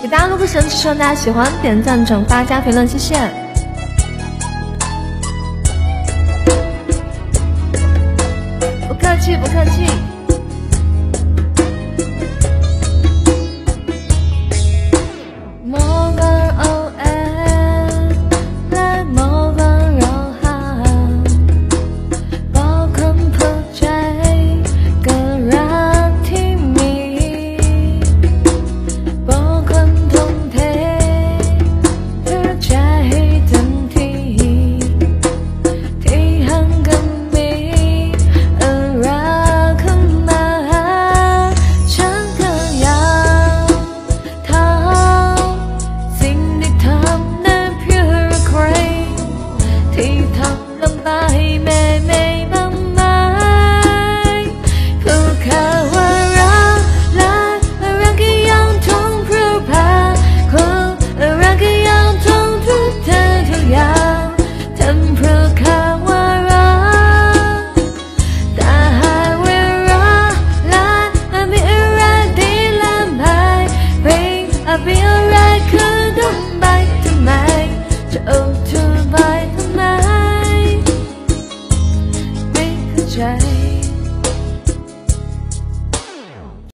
给大家录个神，希望大家喜欢，点赞、转发、加评论，谢谢。不客气，不客气。I realize couldn't back to mine To own to the mine Make a change.